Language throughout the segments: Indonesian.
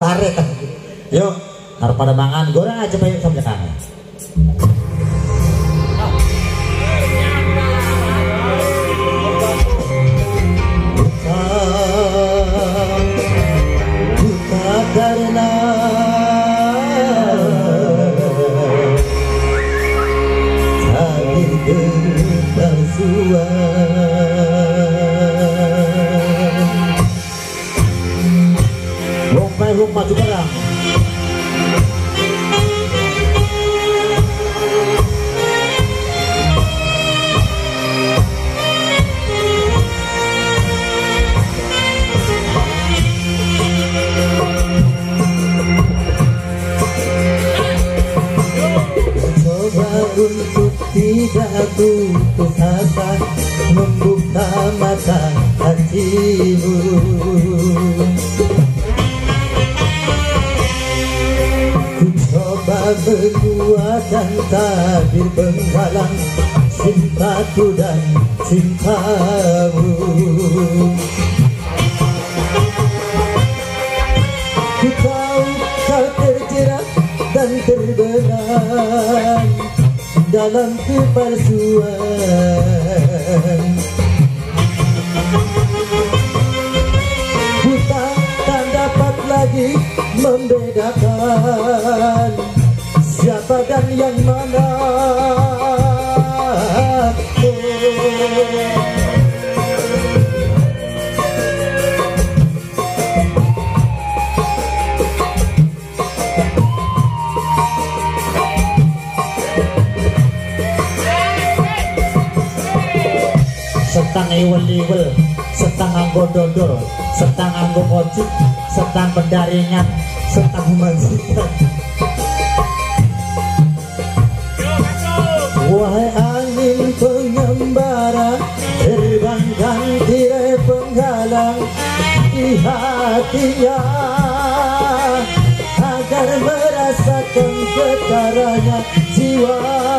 tarik. Yuk harus pada mangan goreng aja pak. Sampai kangen Melu maju untuk tidak putus asa Membuka mata hatimu coba berkuatkan tabir penghalang Cintaku dan cintamu. Ku tahu kau terjerat dan terbenam Dalam kepalsuan. Buta tak dapat lagi membedakan Setang iwel-iwel Setang anggo dodol Setang anggo kocik Setang pendaringan Setang mansikan Wahai angin pengembara Terbangkan tirai penghalang Di hatinya Agar merasakan getarannya jiwa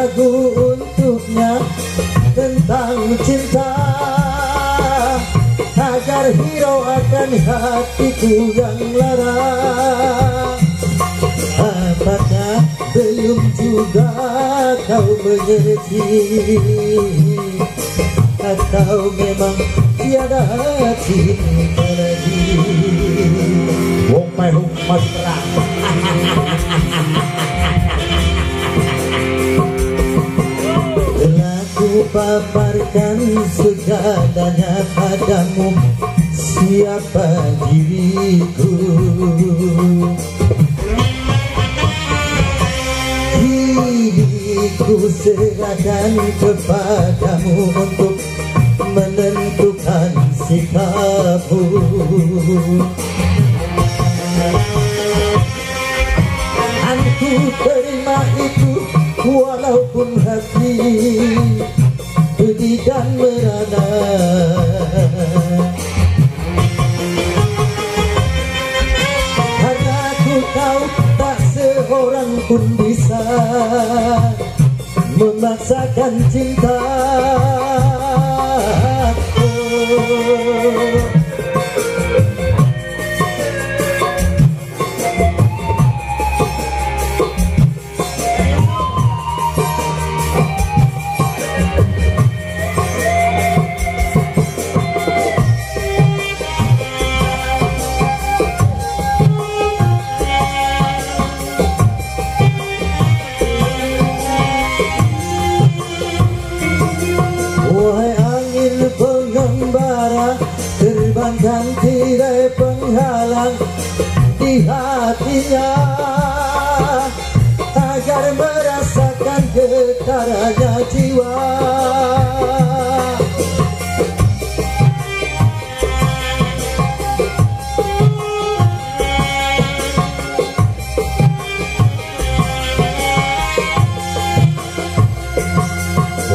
lagu untuknya Tentang cinta. Agar hiro akan hatiku yang lara. Apakah belum juga kau mengerti? Atau memang tiada cinta lagi? Wong Pehung Mas Terang paparkan segalanya padamu Siapa diriku? Kini ku serahkan kepadamu untuk menentukan sikapmu Aku memaksakan cinta Terbangkan tirai penghalang Di hatinya Agar merasakan getarannya jiwa.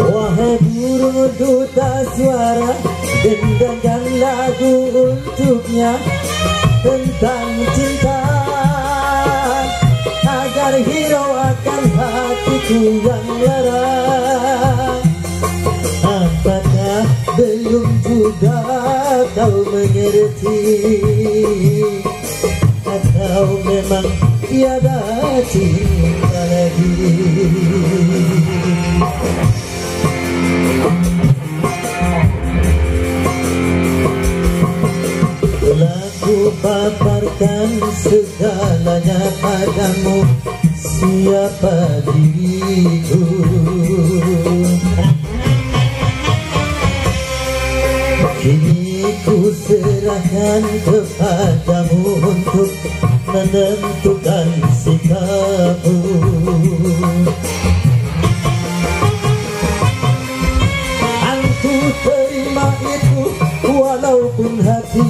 Wahai burung duta suara Dendangkan lagu untuknya Tentang cinta Agar hiraukan hatiku yang lara Apakah belum juga kau mengerti? Atau memang tiada cinta lagi? Paparkan segalanya padamu. Siapa diriku? Kini ku serahkan kepadamu Untuk menentukan sikapmu Aku terima itu walaupun hati